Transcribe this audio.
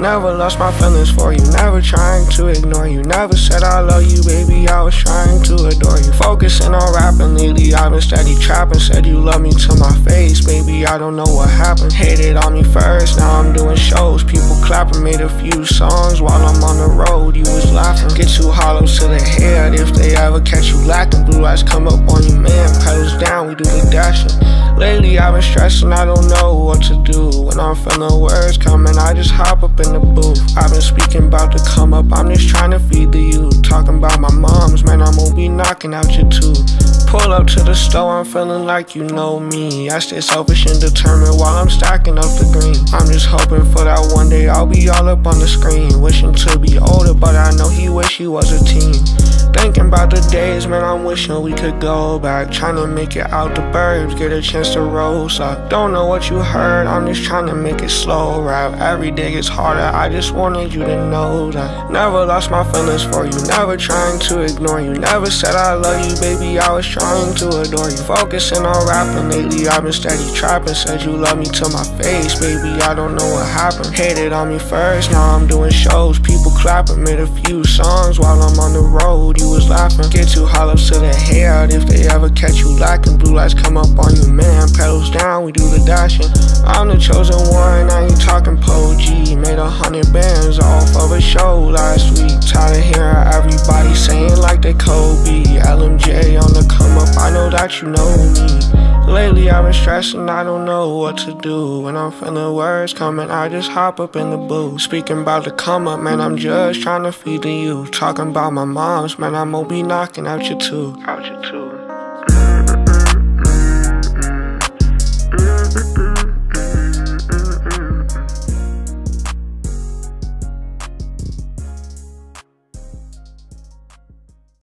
Never lost my feelings for you, never trying to ignore you. Never said I love you, baby, I was trying to adore you. Focusing on rapping lately, I've been steady trapping. Said you love me to my face, baby, I don't know what happened. Hated on me first, now I'm doing shows. People clapping, made a few songs while I'm on the road. You was laughing, get too hollow to the head if they ever catch you lacking. Blue eyes come up on you, man. Pedals down, we do the dashing. Lately I've been stressing, I don't know what to do. When I'm feeling words coming, I just hop up in the booth. I've been speaking about to come up, I'm just trying to feed the youth. Talking about my moms, man, I'm gonna be knocking out your tooth. Pull up to the store, I'm feeling like you know me. I stay selfish and determined while I'm stacking up the green. I'm just hoping for that one day I'll be all up on the screen. Wishing to be older, but I know he wish he was a teen. Thinking about the days, man, I'm wishing we could go back. Trying to make it out the burbs, get a chance to roll. So don't know what you heard, I'm just trying to make it slow rap. Every day gets harder, I just wanted you to know that. Never lost my feelings for you, never trying to ignore you. Never said I love you, baby, I was trying to adore you. Focusing on rapping lately, I've been steady trapping. Said you love me to my face, baby, I don't know what happened. Hated on me first, now I'm doing shows. People clapping, made a few songs while I'm on the road you was laughing. Get too hollow to the head if they ever catch you lacking. Blue lights come up on you, man. Pedals down, we do the dashing. I'm the chosen one, now you know that you know me. Lately I've been stressing, I don't know what to do. When I'm feeling words coming, I just hop up in the booth. Speaking about the come up, man, I'm just trying to feed the youth. Talking about my moms, man, I'm gonna be knocking out your tooth. Out your tooth.